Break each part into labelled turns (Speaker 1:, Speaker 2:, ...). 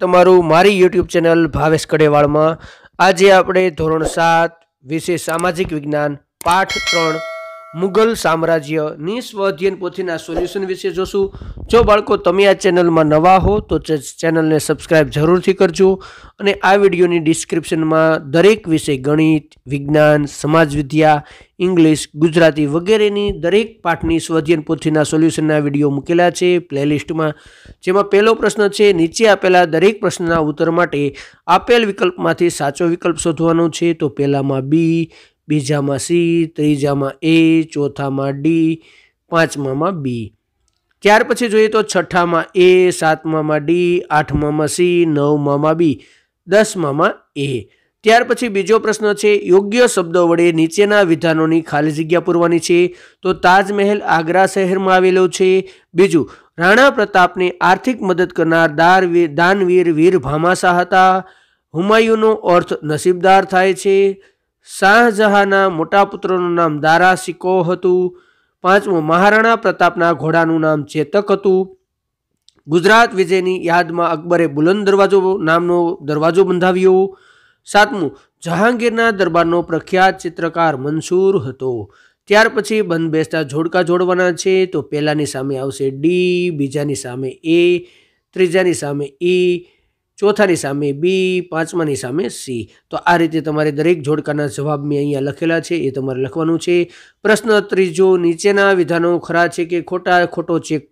Speaker 1: તમારું મારી YouTube channel Bhavesh કડેવાળમાં. આજે આપણે ધોરણ સાત વિશે સામાજિક વિજ્ઞાન, પાઠ ત્રણ મુઘલ સામ્રાજ્યની સ્વઅધ્યયન પોથીના સોલ્યુશન વિશે જોશું. જો બાળકો તમે આ ચેનલમાં નવા હો, તો ચેનલને સબસ્ક્રાઇબ જરૂરથી કરજો અને આ વિડીયોની ડિસ્ક્રિપ્શનમાં દરેક વિષય ગણિત, વિજ્ઞાન, સમાજવિદ્યા, ઇંગ્લિશ, ગુજરાતી વગેરેની દરેક પાઠની સ્વધ્યન પોથીના સોલ્યુશનના વીડિયો મૂકેલા છે પ્લેલિસ્ટમાં. જેમાં પહેલો પ્રશ્ન છે, નીચે આપેલા દરેક પ્રશ્નના ઉત્તર માટે આપેલ વિકલ્પમાંથી સાચો વિકલ્પ શોધવાનો છે. તો પહેલામાં બી બીજામાં સી, ત્રીજામાં એ, ચોથામાં ડી, પાંચમામાં બી. ત્યાર પછી જોઈએ તો છઠ્ઠામાં એ, સાતમામાં ડી, આઠમામાં સી, નવમામાં બી, દસમામાં એ. ત્યાર પછી બીજો પ્રશ્ન છે, યોગ્ય શબ્દો વડે નીચેના વિધાનોની ખાલી જગ્યા પૂરવાની છે. તો તાજમહેલ આગ્રા શહેરમાં આવેલો છે. બીજું, રાણા પ્રતાપને આર્થિક મદદ કરનાર દાર દાનવીર વીર ભામાશા હતા. હુમાયુનો અર્થ નસીબદાર થાય છે. શાહજહાંના મોટા પુત્રનું નામ દારા સિકો હતું. પાંચમું મહારાણા પ્રતાપના ઘોડાનું નામ ચેતક હતું. ગુજરાત વિજયની યાદમાં અકબરે બુલંદ દરવાજો નામનો દરવાજો બંધાવ્યો. સાતમું, જહાંગીરના દરબારનો પ્રખ્યાત ચિત્રકાર મંસૂર હતો. ત્યાર પછી બંધ બેસતા જોડકા જોડવાના છે. તો પહેલાની સામે આવશે ડી, બીજાની સામે એ, ત્રીજાની સામે ઈ ચોથાની સામે, બી પાંચમાની સામે, સી. તો આ રીતે તમારે દરેક જોડકાના જવાબ મેં અહીંયા લખેલા છે, એ તમારે લખવાનું છે. પ્રશ્ન ત્રીજો, નીચેના વિધાનો ખરા છે કે ખોટા? ખોટો ચેક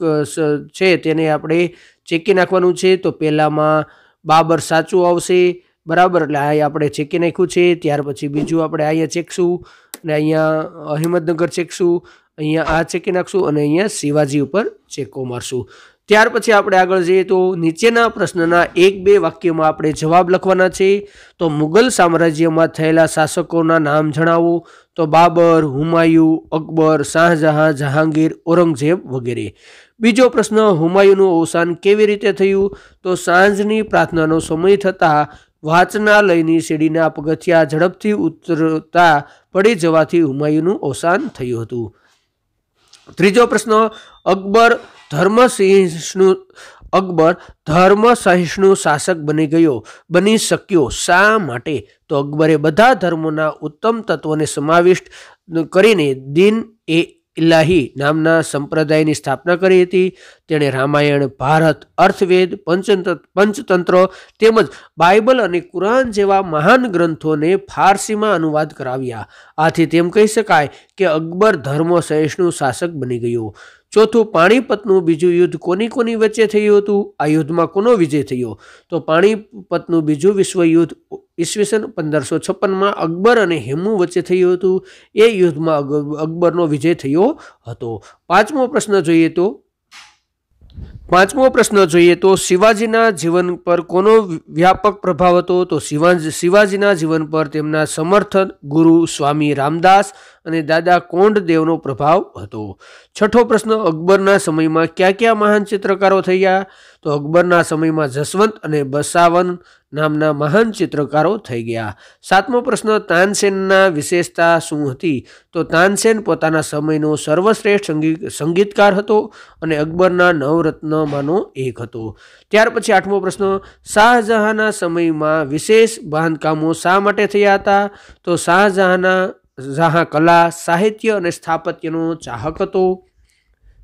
Speaker 1: છે તેને આપણે ચેકી નાખવાનું છે. તો પહેલામાં બાબર સાચું આવશે, બરાબર? એટલે આ આપણે ચેકી નાખ્યું છે. ત્યાર પછી બીજું આપણે અહીંયા ચેકશું અને અહીંયા અહેમદનગર ચેકશું, અહીંયા આ ચેકી નાખશું અને અહીંયા શિવાજી ઉપર ચેકો મારશું. ત્યાર પછી આપણે આગળ જઈએ તો નીચેના પ્રશ્નના એક બે વાક્યમાં આપણે જવાબ લખવાના છે. તો મુગલ સામ્રાજ્યમાં થયેલા શાસકોના નામ જણાવો. તો બાબર, હુમાયુ, અકબર, શાહજહાં, જહાંગીર, ઔરંગઝેબ વગેરે. બીજો પ્રશ્ન, હુમાયુનું અવસાન કેવી રીતે થયું? તો સાંજની પ્રાર્થનાનો સમય થતાં વાંચનાલયની સીડીના પગથિયા ઝડપથી ઉતરતા પડી જવાથી હુમાયુનું અવસાન થયું હતું. ત્રીજો પ્રશ્ન, અકબર ધર્મસિંહનું અકબર ધર્મ સહિષ્ણુ શાસક બની ગયો, બની શક્યો. શા માટે? તો અકબરે બધા ધર્મોના ઉત્તમ તત્વોને સમાવિષ્ટ કરીને દિન એ ઇલાહી નામના સંપ્રદાયની સ્થાપના કરી હતી. તેણે રામાયણ, ભારત, અર્થવેદ, પંચતંત્ર પંચતંત્ર તેમજ બાઇબલ અને કુરાન જેવા મહાન ગ્રંથોને ફારસીમાં અનુવાદ કરાવ્યા. આથી તેમ કહી શકાય કે અકબર ધર્મ સહિષ્ણુ શાસક બની ગયો. ચોથું પાણીપતનું બીજું યુદ્ધ કોની કોની વચ્ચે થયું હતું? આ યુદ્ધમાં કોનો વિજય થયો? તો પાણીપતનું બીજું વિશ્વયુદ્ધ ઈસવીસન પંદરસો છપ્પનમાં અકબર અને હેમુ વચ્ચે થયું હતું. એ યુદ્ધમાં અકબરનો વિજય થયો હતો. પાંચમો પ્રશ્ન જોઈએ તો, પાંચમો પ્રશ્ન જોઈએ તો, શિવાજીના જીવન પર કોનો વ્યાપક પ્રભાવ હતો? તો શિવાજી, શિવાજીના જીવન પર તેમના સમર્થન ગુરુ સ્વામી રામદાસ અને દાદા કોંડદેવનો પ્રભાવ હતો. છઠ્ઠો પ્રશ્ન, અકબરના સમયમાં કયા કયા મહાન ચિત્રકારો થયા? તો અકબરના સમયમાં જસવંત અને બસાવન નામના મહાન ચિત્રકારો થઈ ગયા. સાતમો પ્રશ્ન, તાનસેનના વિશેષતા શું હતી? તો તાનસેન પોતાના સમયનો સર્વશ્રેષ્ઠ સંગીત સંગીતકાર હતો અને અકબરના નવરત્નમાંનો એક હતો. ત્યાર પછી આઠમો પ્રશ્ન, શાહજહાંના સમયમાં વિશેષ બાંધકામો શા માટે થયા હતા? તો શાહજહાંના જહાં કલા સાહિત્ય અને સ્થાપત્યનો ચાહક હતો.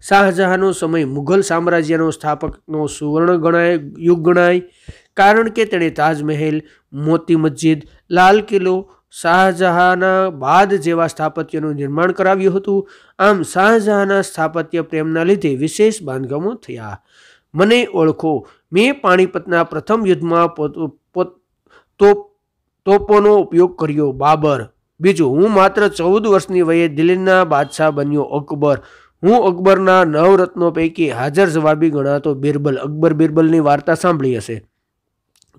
Speaker 1: શાહજહાંનો સમય મુઘલ સામ્રાજ્યનો સ્થાપકનો સુવર્ણ ગણાય, યુગ ગણાય. કારણ કે તેણે તાજમહેલ, મોતી મસ્જિદ, લાલ કિલ્લો, શાહજહાંના બાદ જેવા સ્થાપત્યનું નિર્માણ કરાવ્યું હતું. આમ શાહજહાંના સ્થાપત્ય પ્રેમના લીધે વિશેષ બાંધકામો થયા. મને ઓળખો, મેં પાણીપતના પ્રથમ યુદ્ધમાં પોત- તોપ, તોપોનો ઉપયોગ કર્યો, બાબર. બીજું, હું માત્ર ચૌદ વર્ષની વયે દિલ્હીના બાદશાહ બન્યો અકબર. હું અકબરના નવરત્નો પૈકી હાજર જવાબી ગણાતો બિરબલ. અકબર બિરબલની વાર્તા સાંભળી હશે.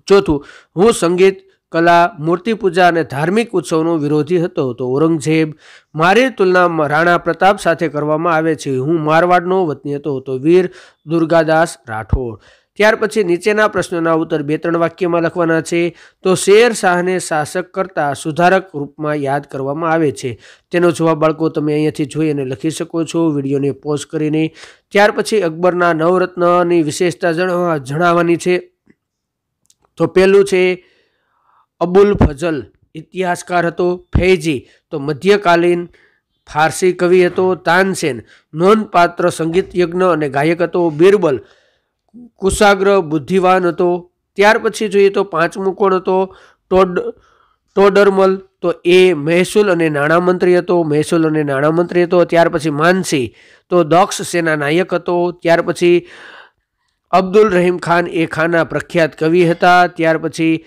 Speaker 1: ચોથું, હું સંગીત, કલા, મૂર્તિ પૂજા અને ધાર્મિક ઉત્સવનો વિરોધી હતો તો ઔરંગઝેબ મારી તુલના રાણા પ્રતાપ સાથે કરવામાં આવે છે. હું મારવાડનો વતની હતો તો વીર દુર્ગાદાસ રાઠોડ. ત્યાર પછી નીચેના પ્રશ્નોના ઉત્તર બે ત્રણ વાક્યમાં લખવાના છે. તો શેર શાહને શાસક કરતા સુધારક રૂપમાં યાદ કરવામાં આવે છે. તેનો જવાબ બાળકો તમે અહીંયાથી જોઈ અને લખી શકો છો. વિડીયોને પોઝ કરીને. ત્યાર પછી અકબરના નવરત્નની વિશેષતા જણાવવા જણાવવાની છે. તો પહેલું છે, અબુલ ફઝલ ઇતિહાસકાર હતો, ફૈજી. તો મધ્યકાલીન ફારસી કવિ હતો, તાનસેન. નોંધપાત્ર સંગીત યજ્ઞ અને ગાયક હતો, બિરબલ. કુશાગ્ર બુદ્ધિવાન હતો. ત્યાર પછી જોઈએ તો પાંચમું કોણ હતો? ટોડ, ટોડરમલ. તો એ મહેસૂલ અને નાણામંત્રી હતો. મહેસૂલ અને નાણામંત્રી હતો. ત્યાર પછી માનસી. તો દક્ષ સેના નાયક હતો. ત્યાર પછી અબ્દુલ રહીમ ખાન એ ખાના પ્રખ્યાત કવિ હતા. ત્યાર પછી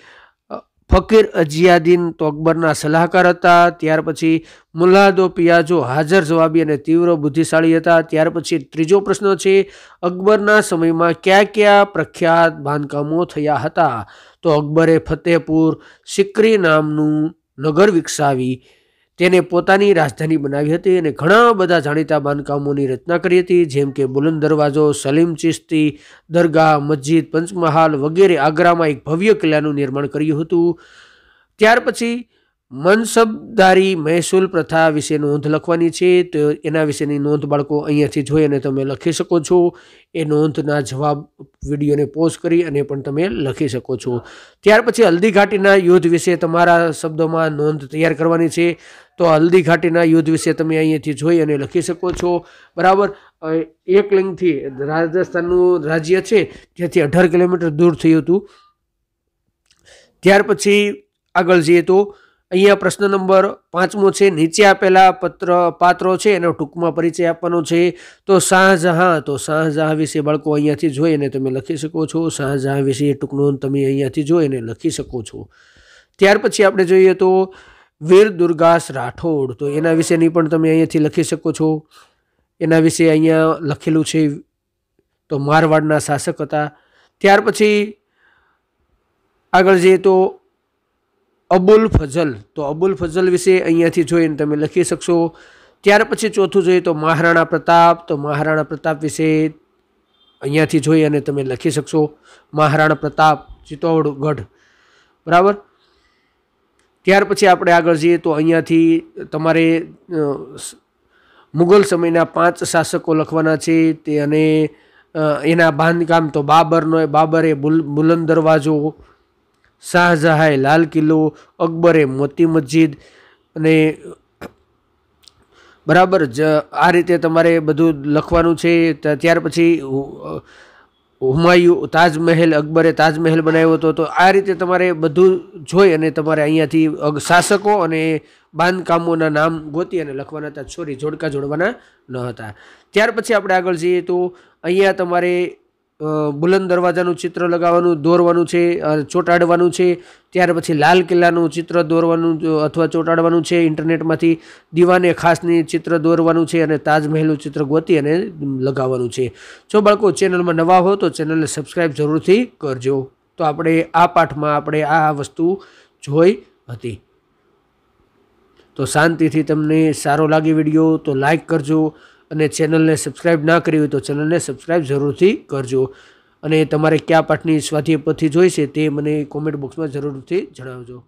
Speaker 1: ફકીર અજિયાદીન તો અકબરના સલાહકાર હતા. ત્યાર પછી મુલ્લાદો પિયાજો હાજર જવાબી અને તીવ્ર બુદ્ધિશાળી હતા. ત્યાર પછી ત્રીજો પ્રશ્ન છે, અકબરના સમયમાં કયા કયા પ્રખ્યાત બાંધકામો થયા હતા? તો અકબરે ફતેહપુર સિકરી નામનું નગર વિકસાવી તેને પોતાની રાજધાની બનાવી હતી અને ઘણા બધા જાણીતા બાંધકામોની રચના કરી હતી, જેમ કે બુલંદ દરવાજો, સલીમ ચિશ્તી, દરગાહ, મસ્જિદ, પંચમહાલ વગેરે આગ્રામાં એક ભવ્ય કિલ્લાનું નિર્માણ કર્યું હતું. ત્યાર પછી મનસબદારી મહેસૂલ પ્રથા વિશે નોંધ લખવાની છે. તો એના વિશેની નોંધ બાળકો અહીંયાથી જોઈ અને તમે લખી શકો છો. એ નોંધના જવાબ વિડીયોને પોઝ કરી અને પણ તમે લખી શકો છો. ત્યાર પછી હલ્દી ઘાટીના યુદ્ધ વિશે તમારા શબ્દોમાં નોંધ તૈયાર કરવાની છે. તો હલ્દી ઘાટીના યુદ્ધ વિશે તમે અહીંયાથી જોઈ અને લખી શકો છો. બરાબર? એક લિંગથી રાજસ્થાનનું રાજ્ય છે જેથી અઢાર કિલોમીટર દૂર થયું હતું. ત્યાર પછી આગળ જઈએ તો, અહીંયા પ્રશ્ન નંબર પાંચમો છે, નીચે આપેલા પત્ર, પાત્રો છે, એનો ટૂંકમાં પરિચય આપવાનો છે. તો શાહજહાં તો શાહજહાં વિશે બાળકો અહીંયાથી જોઈ અને તમે લખી શકો છો. શાહજહાં વિશે ટૂંકનો તમે અહીંયાથી જોઈ અને લખી શકો છો. ત્યાર પછી આપણે જોઈએ તો વીર દુર્ગાસ રાઠોડ. તો એના વિશેની પણ તમે અહીંયાથી લખી શકો છો. એના વિશે અહીંયા લખેલું છે. તો મારવાડના શાસક હતા. ત્યાર પછી આગળ જઈએ તો અબુલ ફઝલ. તો અબુલ ફઝલ વિશે અહીંયાથી જોઈને તમે લખી શકશો. ત્યાર પછી ચોથું જોઈએ તો મહારાણા પ્રતાપ. તો મહારાણા પ્રતાપ વિશે અહીંયાથી જોઈ અને તમે લખી શકશો. મહારાણા પ્રતાપ, ચિત્તોડગઢ. બરાબર? ત્યાર પછી આપણે આગળ જઈએ તો અહીંયાથી તમારે મુગલ સમયના પાંચ શાસકો લખવાના છે તે અને એના બાંધકામ તો બાબરનો, બાબરે બુલંદ દરવાજો, શાહજહાએ લાલ કિલ્લો, અકબરે મોતી મસ્જિદ અને, બરાબર જ, આ રીતે તમારે બધું લખવાનું છે. ત્યાર પછી હુમાયુ તાજમહેલ, અકબરે તાજમહેલ બનાવ્યો હતો. તો આ રીતે તમારે બધું જોઈ અને તમારે અહીંયાથી શાસકો અને બાંધકામોના નામ ગોતી અને લખવાના હતા. સોરી, જોડકા જોડવાના ન હતા. ત્યાર પછી આપણે આગળ જઈએ તો અહીંયા તમારે બુલંદ દરવાજાનું ચિત્ર લગાવવાનું, દોરવાનું છે ચોંટાડવાનું છે, ત્યાર પછી લાલ કિલ્લાનું ચિત્ર દોરવાનું, અથવા ચોંટાડવાનું છે, ઇન્ટરનેટમાંથી દીવાને ખાસની ચિત્ર દોરવાનું છે અને તાજમહેલનું ચિત્ર ગોતી અને લગાવવાનું છે. જો બાળકો ચેનલમાં નવા હો તો ચેનલને સબસ્ક્રાઈબ જરૂરથી કરજો. તો આપણે આ પાઠમાં આપણે આ વસ્તુ જોઈ હતી. તો શાંતિથી તમને સારો લાગે વીડિયો તો લાઈક કરજો. અને ચેનલને સબસ્ક્રાઈબ ના કરી હોય તો ચેનલને સબસ્ક્રાઈબ જરૂરથી કરજો. અને તમારે કયા પાઠની સ્વાધ્યાય પરથી જોઈશે તે મને કોમેન્ટ બોક્સમાં જરૂરથી જણાવજો.